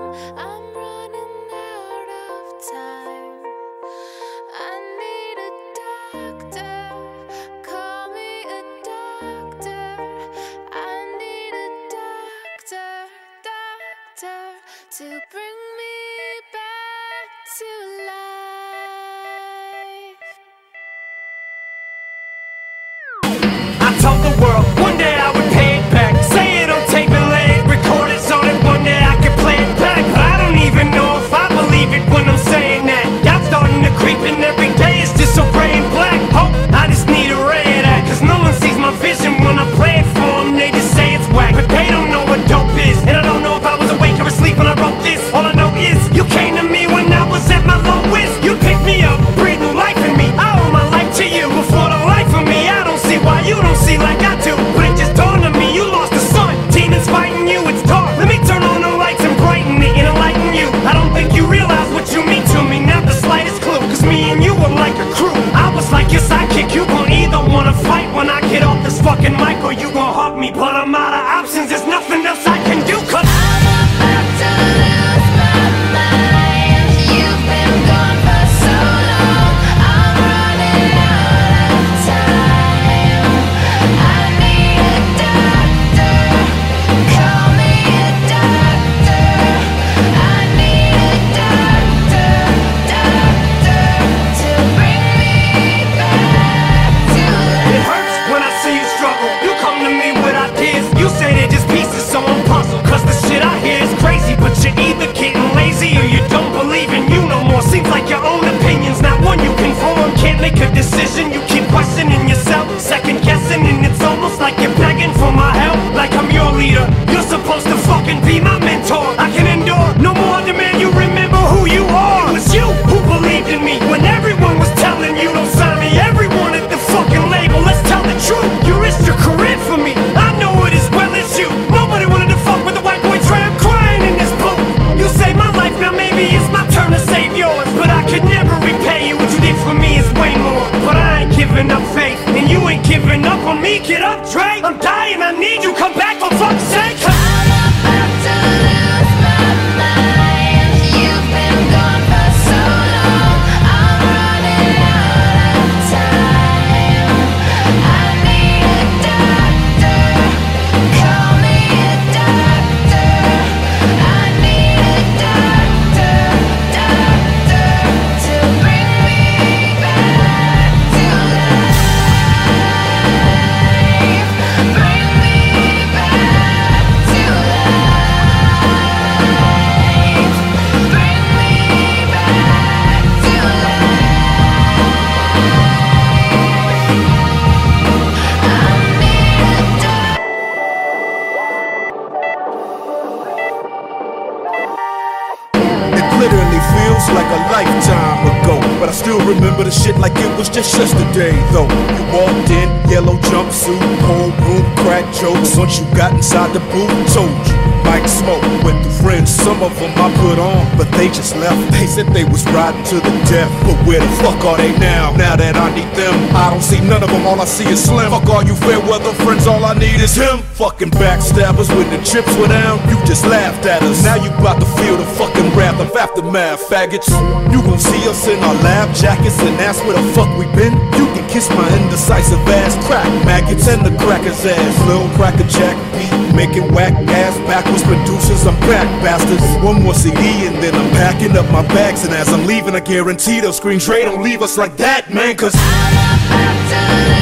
long. Like a crew. To fucking be my mentor. I can endure no more demand you remember who you are. It was you who believed in me when everyone was telling you don't sign me. Everyone at the fucking label, let's tell the truth. You risked your career for me. I know it as well as you. Nobody wanted to fuck with the white boy tramp crying in this booth. You saved my life, now maybe it's my turn to save yours. But I could never repay you. What you did for me is way more. But I ain't giving up faith, and you ain't giving up on me. Get up, Dre. I'm dying, I need you. But I still remember the shit like it was just yesterday, though. You walked in, yellow jumpsuit, whole room, crack jokes. Once you got inside the booth, told you. Mike Smoke with the friends, some of them I put on, but they just left. They said they was riding to the death. But where the fuck are they now? Now that I need them, I don't see none of them, all I see is Slim. Fuck all you fair weather friends, all I need is him. Fucking backstabbers when the chips were down, you just laughed at us. Now you about to aftermath, faggots. You gon' see us in our lab jackets and ask where the fuck we been. You can kiss my indecisive ass, crack maggots and the cracker's ass. Lil cracker jack beat, making whack ass backwards producers. I'm back, bastards. One more CD and then I'm packing up my bags. And as I'm leaving, I guarantee they'll scream, Trey, don't leave us like that, man, cause. I'm about to